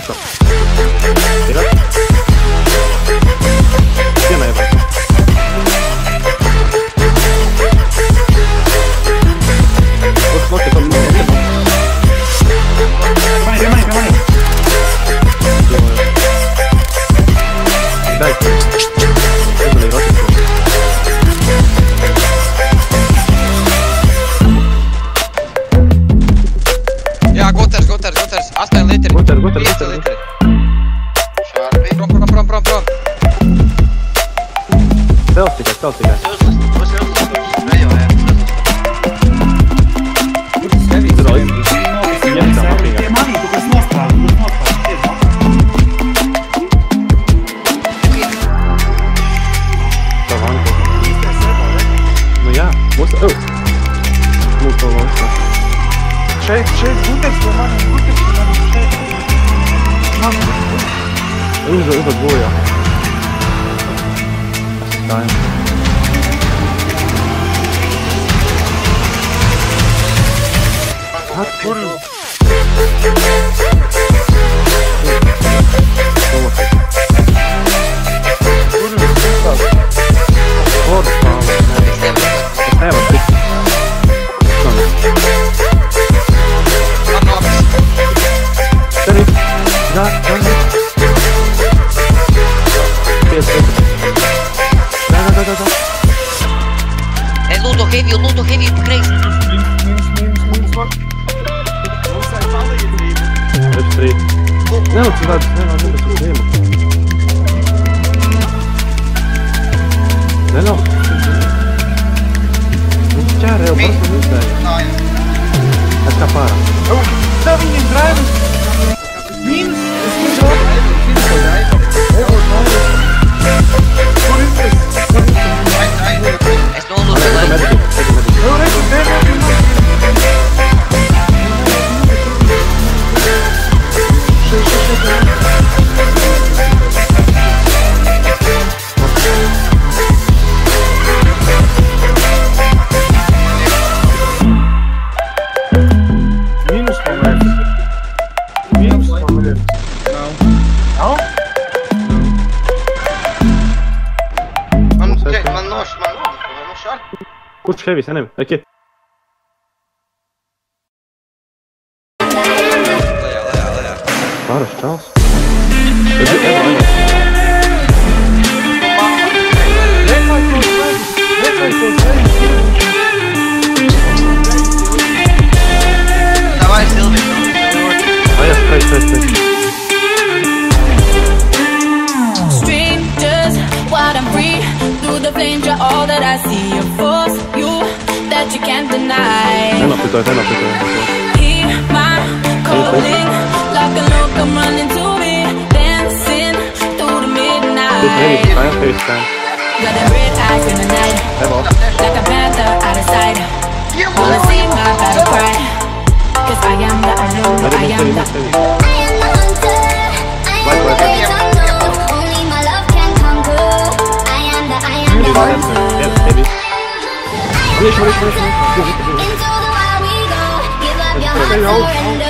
What's up? to dwoje. Time. A kurwa. Chevy, se nevím, jak je. Face time. Got them red eyes in the night. Like a panther out of sight. Wanna see my battle I am the unknown. I am the. Hunter. I am the unknown. Only my love can conquer. I am the. Hunter. Into the wild we go. Give up your heart, surrender.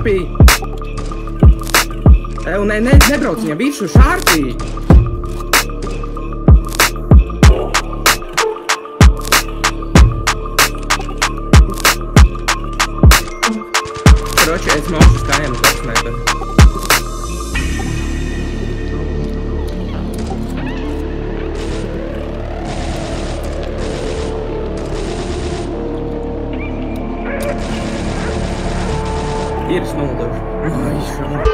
šārpī. E, un ne, ne, nebrauc viņam virsū šārpī.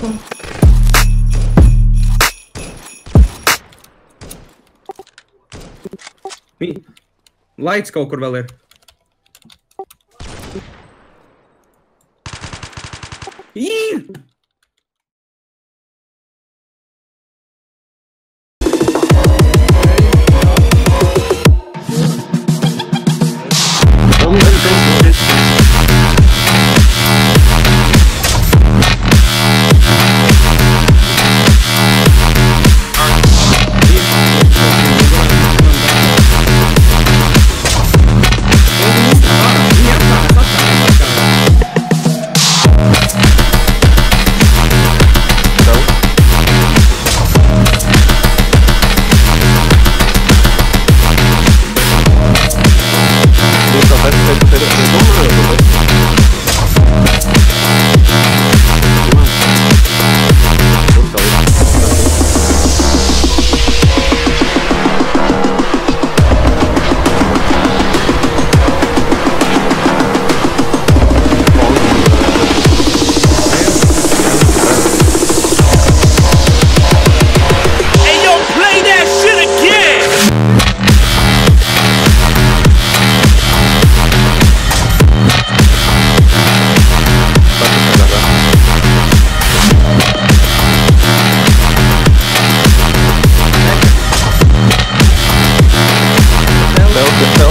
Cool. Laids kaut kur vēl ir.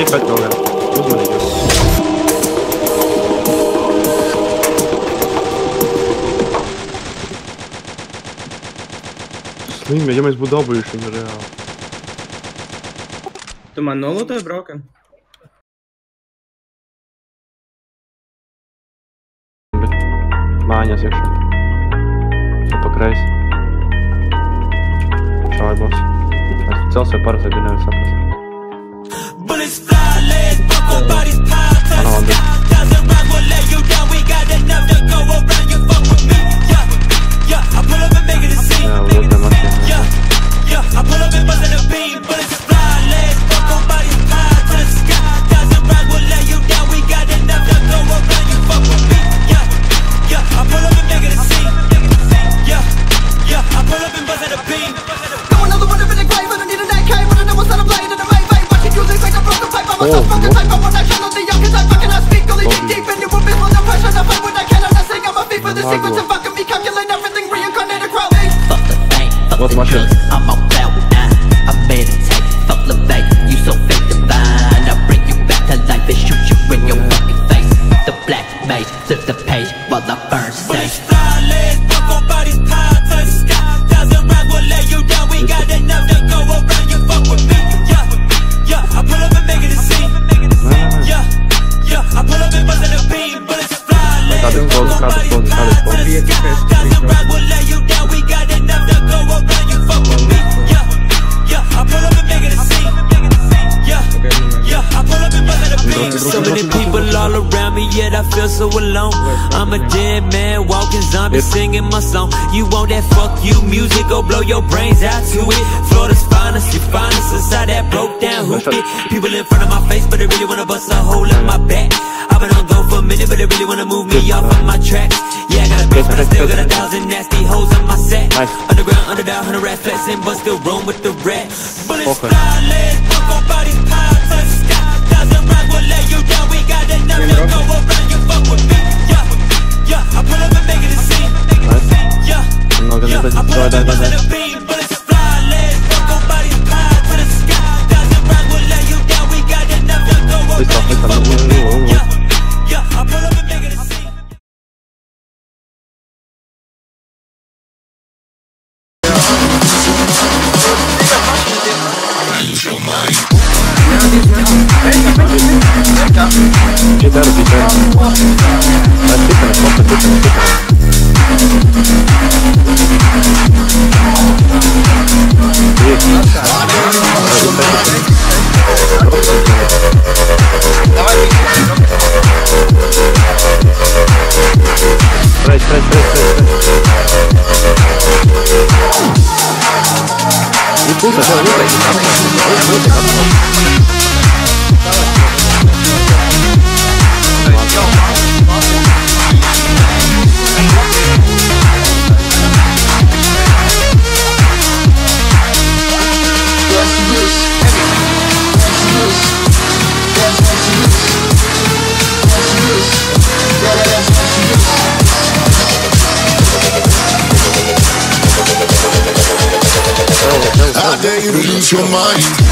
ir, bet nu, uzmanīgi. Slimie, ja mēs būtu dabūjuši viņu reāli. Tu man nolūtoji, Broken? Bet mājās iekšā. Tu pa kreisi. Šādi būs. Es celsēju parasti, ja nevis saprast. But it's Nobody's pie, cause What's my shit? I'm on cloud nine. I meditate, fuck the bank. You so fake divine. I bring you back to life and shoot you in your fucking face. The black mage flips the page. Walking zombie, singing my song. You want that fuck you music, go blow your brains out to it. Florida's finest, you finest inside that broke down hoopty. People in front of my face, but they really wanna bust a hole in my back. I've been on go for a minute, but they really wanna move me off of my tracks. Yeah, I got a bitch, but I still got a thousand nasty hoes on my. Nice. Underground, underdog, hundred rat flexing, but still roam with the rats. Bullets fly, go down, go down. Gitarra, gitarra. Aspetta, aspetta, aspetta, aspetta. И тут, а что, day you lose your mind